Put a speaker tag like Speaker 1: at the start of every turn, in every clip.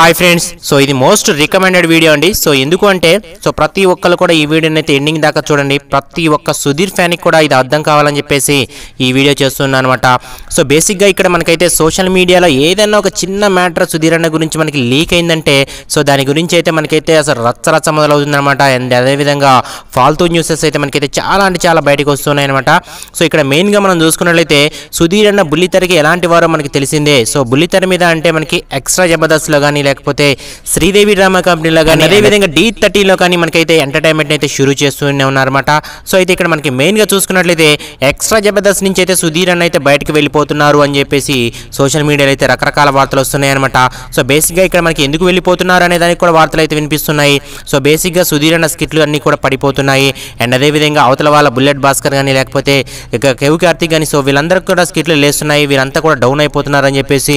Speaker 1: Hi friends so ఇది most recommended video అండి. So ఎందుకు అంటే సో ప్రతి ఒక్కరు కూడా ఈ వీడియోని అయితే ఎండింగ్ దాకా చూడండి. ప్రతి ఒక్క సుధీర్ ఫ్యాన్కి కూడా ఇది అర్థం కావాలని చెప్పేసి ఈ వీడియో చేస్తున్నాను అనమాట సో బేసిక్గా ఇక్కడ మనకైతే సోషల్ మీడియాలో ఏదైనా ఒక చిన్న మ్యాటర్ సుధీర్ అన్న గురించి మనకి లీక్ అయిందంటే సో దాని గురించి అయితే మనకైతే అసలు రచ్చ రచ్చ మొదలవుతుందనమాట అండ్ అదేవిధంగా ఫాల్తూ న్యూసెస్ అయితే మనకైతే చాలా అంటే చాలా బయటకు వస్తున్నాయి అనమాట సో ఇక్కడ మెయిన్గా మనం చూసుకున్నట్లయితే సుధీర్ అన్న బుల్లితెరకి ఎలాంటి వారో మనకి తెలిసిందే. సో బుల్లితెర మీద అంటే మనకి ఎక్స్ట్రా జబర్దస్త్లో కానీ లేకపోతే శ్రీదేవి డ్రామా కంపెనీలో కానీ అదేవిధంగా డీ థర్టీలో కానీ మనకైతే ఎంటర్టైన్మెంట్ అయితే షురూ చేస్తూనే ఉన్నారన్నమాట. సో అయితే ఇక్కడ మనకి మెయిన్గా చూసుకున్నట్లయితే ఎక్స్ట్రా జబర్దస్త్ నుంచి అయితే సుధీర్ అన్న అయితే బయటకు వెళ్ళిపోతున్నారు అని చెప్పేసి సోషల్ మీడియాలో అయితే రకరకాల వార్తలు వస్తున్నాయి అనమాట సో బేసిక్గా ఇక్కడ మనకి ఎందుకు వెళ్ళిపోతున్నారు అనే దానికి కూడా వార్తలు అయితే వినిపిస్తున్నాయి. సో బేసిక్గా సుధీర్ అన్న స్కిట్లు అన్నీ కూడా పడిపోతున్నాయి. అండ్ అదేవిధంగా అవతల వాళ్ళ బుల్లెట్ భాస్కర్ కానీ లేకపోతే ఇక కేవ్ కార్తీక్ కానీ సో వీళ్ళందరికీ కూడా స్కిట్లు లేస్తున్నాయి. వీరంతా కూడా డౌన్ అయిపోతున్నారని చెప్పేసి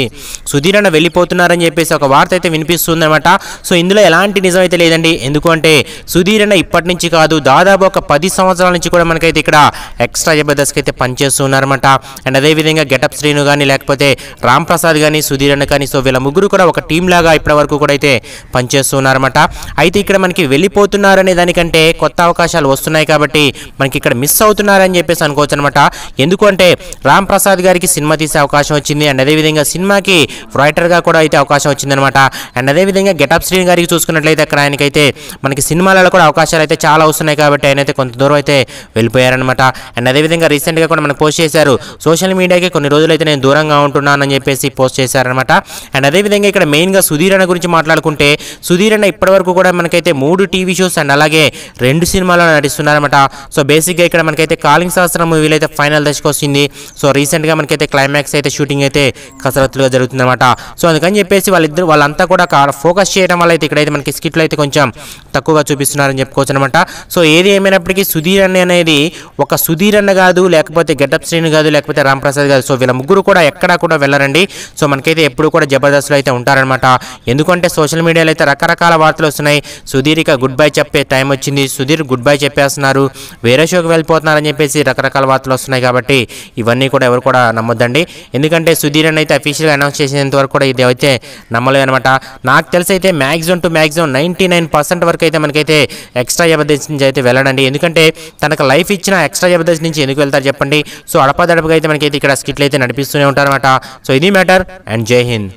Speaker 1: సుధీర్ అన్న వెళ్ళిపోతున్నారని చెప్పేసి ఒక వార్త అయితే వినిపిస్తుంది అనమాట సో ఇందులో ఎలాంటి నిజం అయితే లేదండి ఎందుకంటే సుధీర్ అన్న ఇప్పటి నుంచి కాదు దాదాపు ఒక పది సంవత్సరాల నుంచి కూడా మనకైతే ఇక్కడ ఎక్స్ట్రా జబర్దస్త్ అయితే పనిచేస్తున్నారన్నమాట. అండ్ అదేవిధంగా గెటప్ శ్రీను కానీ లేకపోతే రామ్ ప్రసాద్ కానీ సుధీర్ అన్న కానీ సో వీళ్ళ ముగ్గురు కూడా ఒక టీం లాగా ఇప్పటి వరకు కూడా అయితే పనిచేస్తున్నారన్నమాట. అయితే ఇక్కడ మనకి వెళ్ళిపోతున్నారనే దానికంటే కొత్త అవకాశాలు వస్తున్నాయి కాబట్టి మనకి ఇక్కడ మిస్ అవుతున్నారని చెప్పేసి అనుకోవచ్చు అనమాట ఎందుకంటే రామ్ ప్రసాద్ గారికి సినిమా తీసే అవకాశం వచ్చింది అండ్ అదేవిధంగా సినిమాకి రైటర్గా కూడా అయితే అవకాశం వచ్చిందనమాట అండ్ అదేవిధంగా గెటప్ శ్రీని గారికి చూసుకున్నట్లయితే అక్కడ ఆయనకైతే మనకి సినిమాలలో కూడా అవకాశాలు అయితే చాలా వస్తున్నాయి కాబట్టి ఆయన అయితే కొంత దూరం అయితే వెళ్ళిపోయారనమాట అండ్ అదేవిధంగా రీసెంట్గా కూడా మనకు పోస్ట్ చేశారు సోషల్ మీడియాకి కొన్ని రోజులైతే నేను దూరంగా ఉంటున్నానని చెప్పేసి పోస్ట్ చేశారనమాట అండ్ అదేవిధంగా ఇక్కడ మెయిన్గా సుధీర్ అన్న గురించి మాట్లాడుకుంటే సుధీర్ అన్న ఇప్పటివరకు కూడా మనకైతే మూడు టీవీ షోస్ అండ్ అలాగే రెండు సినిమాల్లో నటిస్తున్నారనమాట సో బేసిక్గా ఇక్కడ మనకైతే కాలింగ్ శాస్త్రం మూవీలో అయితే ఫైనల్ దశకు వచ్చింది. సో రీసెంట్గా మనకైతే క్లైమాక్స్ అయితే షూటింగ్ అయితే కసరత్తుగా జరుగుతుందన్నమాట. సో అందుకని చెప్పేసి వాళ్ళిద్దరు వాళ్ళంతా కూడా ఫోకస్ చేయడం వల్ల అయితే ఇక్కడైతే మనకి స్కిట్లు అయితే కొంచెం తక్కువగా చూపిస్తున్నారని చెప్పుకోవచ్చు అనమాట సో ఏది ఏమైనప్పటికీ సుధీర్ అన్న అనేది ఒక సుధీర్ అన్న కాదు లేకపోతే గెటప్ శ్రీని కాదు లేకపోతే రామ్ ప్రసాద్ కాదు. సో వీళ్ళ ముగ్గురు కూడా ఎక్కడా కూడా వెళ్ళరండి. సో మనకైతే ఎప్పుడు కూడా జబర్దస్త్లో అయితే ఉంటారనమాట ఎందుకంటే సోషల్ మీడియాలో అయితే రకరకాల వార్తలు వస్తున్నాయి. సుధీర్ గుడ్ బై చెప్పే టైం వచ్చింది. సుధీర్ గుడ్ బై చెప్పేస్తున్నారు. వేరే షోకి వెళ్ళిపోతున్నారని చెప్పేసి రకరకాల వార్తలు వస్తున్నాయి కాబట్టి ఇవన్నీ కూడా ఎవరు కూడా నమ్మొద్దండి. ఎందుకంటే సుధీర్ అన్న అయితే అఫీషియల్గా అనౌన్స్ చేసేంత వరకు కూడా ఇది అయితే నమ్మలేదు అనమాట. నాకు తెలిసి అయితే maximum to maximum ninety nine percent వరకు అయితే మనకైతే ఎక్స్ట్రా జబర్దస్త్ నుంచి అయితే వెళ్ళడండి ఎందుకంటే తనకు లైఫ్ ఇచ్చిన ఎక్స్ట్రా జబర్దస్త్ నుంచి ఎందుకు వెళ్తారు చెప్పండి? సో అడపదడపగా అయితే మనకైతే ఇక్కడ స్కిట్లు అయితే నడిపిస్తూనే ఉంటారన్నమాట. సో ఇది మ్యాటర్ అండ్ జై హింద్